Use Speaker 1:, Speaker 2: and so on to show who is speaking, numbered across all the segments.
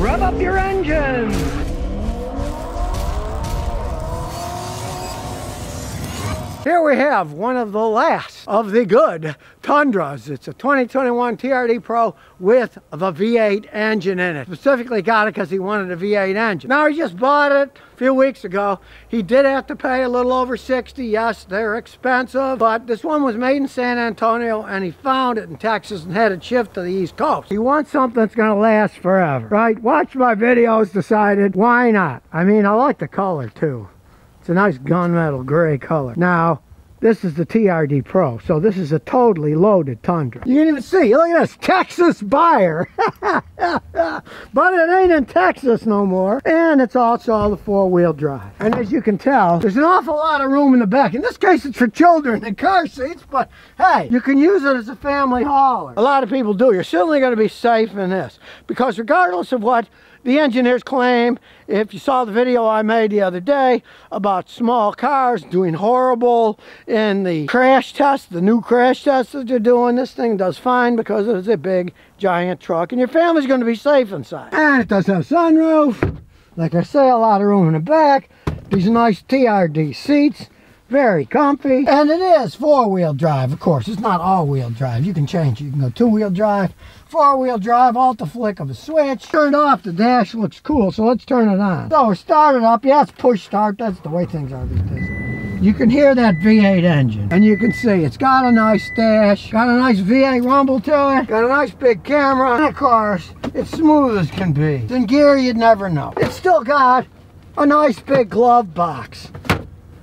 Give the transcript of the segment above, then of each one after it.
Speaker 1: Rev up your engines! Here we have one of the last of the good Tundras. It's a 2021 TRD Pro with the V8 engine in it. Specifically got it because he wanted a V8 engine. Now he just bought it a few weeks ago. He did have to pay a little over 60. Yes, they're expensive, but this one was made in San Antonio and he found it in Texas and had it shipped to the East Coast. He wants something that's gonna last forever, right? Watch my videos, decided why not? I mean, I like the color too. It's a nice gunmetal gray color. Now, this is the TRD Pro, so this is a totally loaded Tundra. You can even see, look at this, Texas buyer. but it ain't in Texas no more. And it's also all the four-wheel drive. And as you can tell, there's an awful lot of room in the back. In this case, it's for children and car seats, but hey, you can use it as a family hauler. A lot of people do. You're certainly going to be safe in this because regardless of what the engineers claim, if you saw the video I made the other day about small cars doing horrible in the crash test, the new crash test that they're doing, this thing does fine because it's a big, giant truck and your family's going to be safe inside. And it does have sunroof. Like I say, a lot of room in the back. These nice TRD seats. Very comfy. And it is four-wheel drive of course. It's not all-wheel drive. You can change you can go two-wheel drive four-wheel drive all the flick of a switch. Turn off. The dash looks cool so let's turn it on. So we're started up. Yeah it's push start. That's the way things are these days you can hear that V8 engine and you can see it's got a nice dash got a nice V8 rumble to it got a nice big camera and of course it's smooth as can be in gear you'd never know it's still got a nice big glove box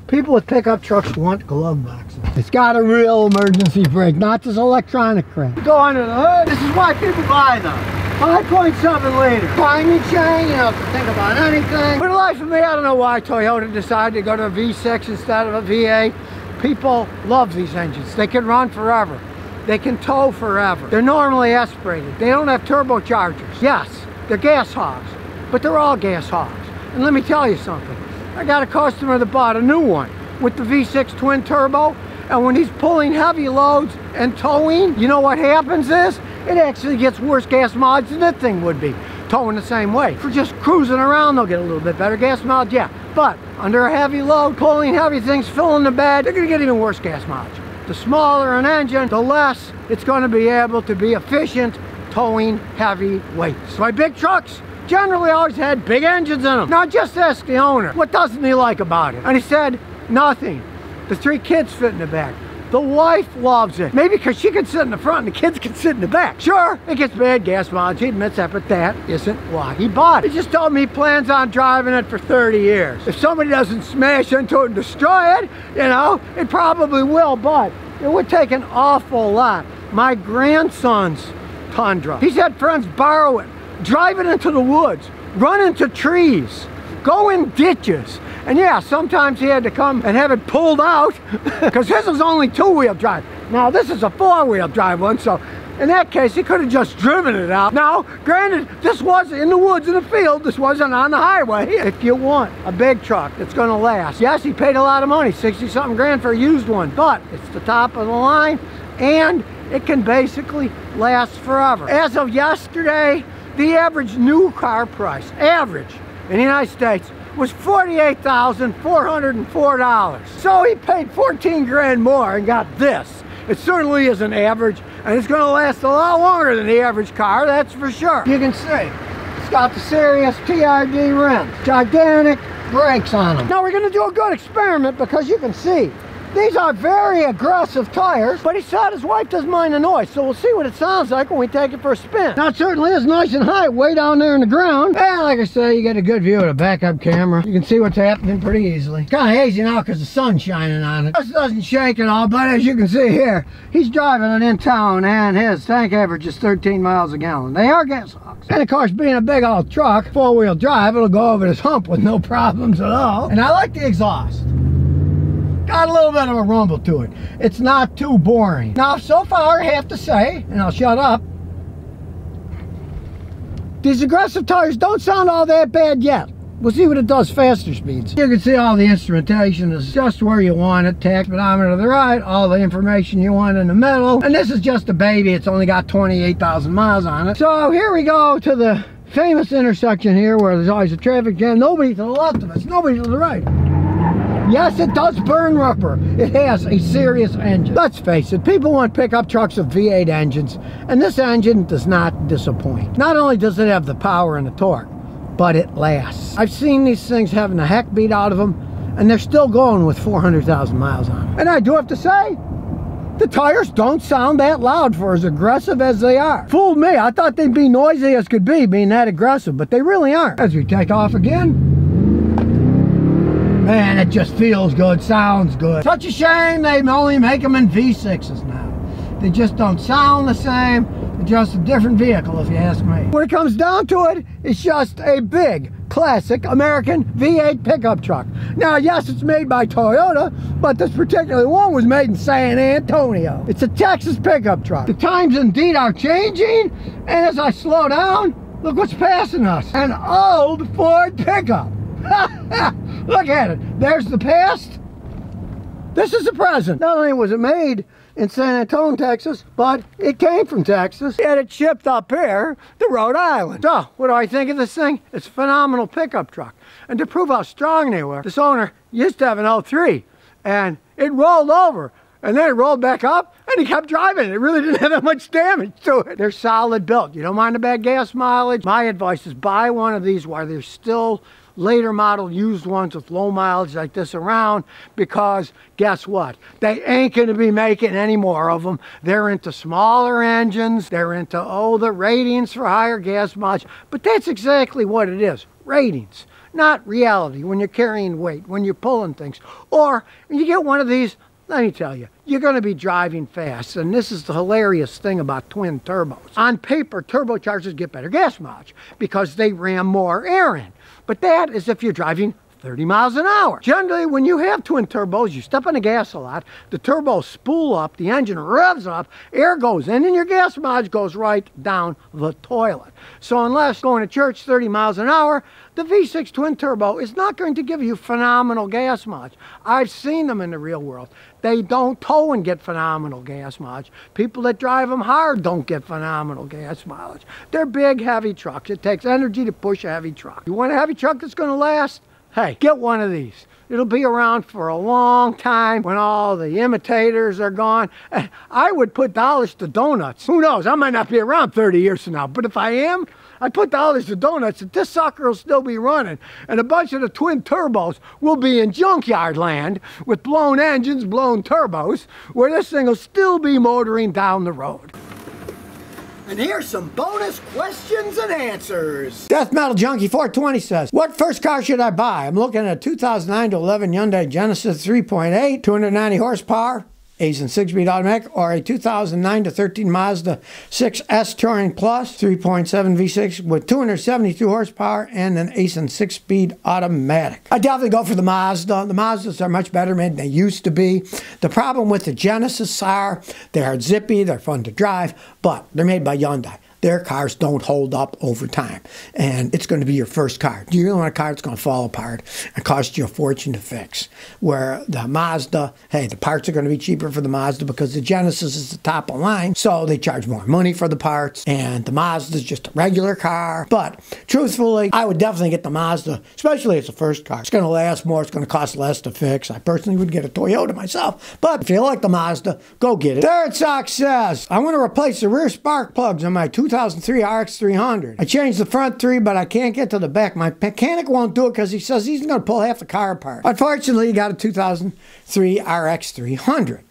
Speaker 1: People with pickup trucks want glove boxes. It's got a real emergency brake, not this electronic crap. Go under the hood. This is why people buy them. 5.7 liter. Timing chain, you don't have to think about anything. For the life of me, I don't know why Toyota decided to go to a V6 instead of a V8. People love these engines. They can run forever. They can tow forever. They're normally aspirated. They don't have turbochargers. Yes, they're gas hogs, but they're all gas hogs. And let me tell you something. I got a customer that bought a new one with the V6 twin turbo and when he's pulling heavy loads and towing, you know what happens is it actually gets worse gas mileage than that thing would be towing the same way. For just cruising around, they'll get a little bit better gas mileage, yeah. But under a heavy load, pulling heavy things, filling the bed, they're gonna get even worse gas mileage. The smaller an engine, the less it's gonna be able to be efficient towing heavy weights. My big trucks, generally always had big engines in them. Now just ask the owner, what doesn't he like about it? And he said, nothing. The three kids fit in the back. The wife loves it. Maybe because she can sit in the front and the kids can sit in the back. Sure, it gets bad gas mileage. He admits that, but that isn't why he bought it. He just told me he plans on driving it for 30 years. If somebody doesn't smash into it and destroy it, you know, it probably will, but it would take an awful lot. My grandson's Tundra. He's had friends borrow it drive it into the woods, run into trees, go in ditches. And yeah, sometimes he had to come and have it pulled out because his is only two-wheel drive. Now this is a four-wheel drive one, so in that case, he could have just driven it out. Now, granted, this was in the woods in the field. This wasn't on the highway. If you want a big truck that's going to last, yes, he paid a lot of money, 60-something grand for a used one, but it's the top of the line, and it can basically last forever. As of yesterday, the average new car price, average, in the United States was $48,404. So he paid 14 grand more and got this. It certainly is an average, and it's gonna last a lot longer than the average car, that's for sure. You can see, it's got the Sirius TRD rims, gigantic brakes on them. Now we're gonna do a good experiment because you can see, these are very aggressive tires, but he said his wife doesn't mind the noise, so we'll see what it sounds like when we take it for a spin. Now, it certainly is nice and high, way down there in the ground. And like I say, you get a good view of the backup camera. You can see what's happening pretty easily. Kind of hazy now because the sun's shining on it. This doesn't shake at all, but as you can see here, he's driving it in town, and his tank average is 13 miles a gallon. They are gas hogs. And of course, being a big old truck, four-wheel drive, it'll go over this hump with no problems at all. And I like the exhaust got a little bit of a rumble to it. It's not too boring. Now, so far, I have to say, and I'll shut up, these aggressive tires don't sound all that bad yet. We'll see what it does faster speeds. You can see all the instrumentation is just where you want it. Tach speedometer to the right, all the information you want in the middle. And this is just a baby. It's only got 28,000 miles on it. So here we go to the famous intersection here where there's always a traffic jam. Nobody to the left of us, nobody to the right. Yes, it does burn rubber. It has a serious engine. Let's face it, people want pickup trucks with V8 engines, and this engine does not disappoint. Not only does it have the power and the torque, but it lasts. I've seen these things having the heck beat out of them, and they're still going with 400,000 miles on them. And I do have to say, the tires don't sound that loud for as aggressive as they are. Fooled me, I thought they'd be noisy as could be being that aggressive, but they really aren't. As we take off again, Man, it just feels good, sounds good. Such a shame they only make them in V6s now. They just don't sound the same. They're just a different vehicle, if you ask me. When it comes down to it, it's just a big, classic American V8 pickup truck. Now, yes, it's made by Toyota, but this particular one was made in San Antonio. It's a Texas pickup truck. The times indeed are changing, and as I slow down, look what's passing us. An old Ford pickup. Look at it. There's the past. This is the present. Not only was it made in San Antonio, Texas, but it came from Texas. Yet it shipped up here to Rhode Island. So, what do I think of this thing? It's a phenomenal pickup truck. And to prove how strong they were, this owner used to have an 03 and it rolled over and then it rolled back up and he kept driving. It really didn't have that much damage to it. They're solid built. You don't mind a bad gas mileage? My advice is buy one of these while they're still later model used ones with low mileage like this around because guess what? They ain't going to be making any more of them. They're into smaller engines. They're into, oh, the ratings for higher gas mileage. But that's exactly what it is, ratings. Not reality when you're carrying weight, when you're pulling things. Or when you get one of these, let me tell you, you're going to be driving fast. And this is the hilarious thing about twin turbos. On paper, turbochargers get better gas mileage because they ram more air in. But that is if you're driving 30 miles an hour. Generally, when you have twin turbos, you step on the gas a lot, the turbos spool up, the engine revs up, air goes in, and your gas mileage goes right down the toilet. So unless going to church 30 miles an hour, the V6 twin turbo is not going to give you phenomenal gas mileage. I've seen them in the real world. They don't tow and get phenomenal gas mileage. People that drive them hard don't get phenomenal gas mileage. They're big, heavy trucks. It takes energy to push a heavy truck. You want a heavy truck that's going to last? Hey, get one of these. It'll be around for a long time when all the imitators are gone. Eh, I would put dollars to donuts. Who knows? I might not be around 30 years from now, but if I am, I put dollars to donuts that this sucker will still be running. And a bunch of the twin turbos will be in junkyard land with blown engines, blown turbos, where this thing will still be motoring down the road. And here's some bonus questions and answers. Death Metal Junkie 420 says, What first car should I buy? I'm looking at a 2009 to 11 Hyundai Genesis 3.8, 290 horsepower, Aisin 6-speed automatic, or a 2009 to 13 Mazda 6S Touring Plus 3.7 V6 with 272 horsepower and an Aisin 6-speed automatic. I definitely go for the Mazda. The Mazdas are much better made than they used to be. The problem with the Genesis are they are zippy, they're fun to drive, but they're made by Hyundai their cars don't hold up over time. And it's going to be your first car. Do you really want a car that's going to fall apart and cost you a fortune to fix? Where the Mazda, hey, the parts are going to be cheaper for the Mazda because the Genesis is the top of the line. So they charge more money for the parts. And the Mazda is just a regular car. But truthfully, I would definitely get the Mazda, especially as a first car. It's going to last more. It's going to cost less to fix. I personally would get a Toyota myself. But if you like the Mazda, go get it. Third says, I want to replace the rear spark plugs on my 2003 RX 300. I changed the front three, but I can't get to the back. My mechanic won't do it because he says he's going to pull half the car apart. Unfortunately, he got a 2003 RX 300.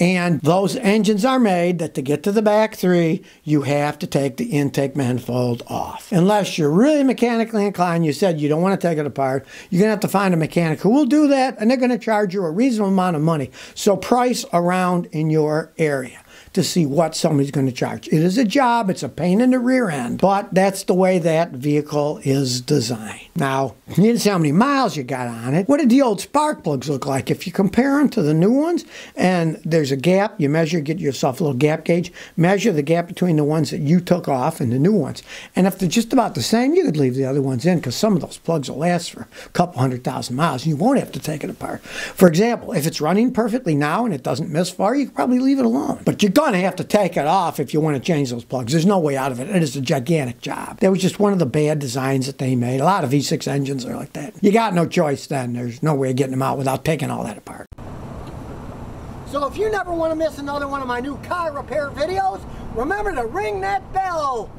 Speaker 1: And those engines are made that to get to the back three, you have to take the intake manifold off. Unless you're really mechanically inclined, you said you don't want to take it apart, you're going to have to find a mechanic who will do that, and they're going to charge you a reasonable amount of money. So price around in your area to see what somebody's going to charge. It is a job, it's a pain in the rear end, but that's the way that vehicle is designed. Now, you didn't see how many miles you got on it. What did the old spark plugs look like? If you compare them to the new ones, and there's a gap, you measure, get yourself a little gap gauge, measure the gap between the ones that you took off and the new ones. And if they're just about the same, you could leave the other ones in because some of those plugs will last for a couple hundred thousand miles you won't have to take it apart. For example, if it's running perfectly now and it doesn't misfire, you can probably leave it alone. But you're going to have to take it off if you want to change those plugs. There's no way out of it. It is a gigantic job. That was just one of the bad designs that they made. A lot of V6 engines are like that. You got no choice then. There's no way of getting them out without taking all that apart. So if you never want to miss another one of my new car repair videos, remember to ring that bell.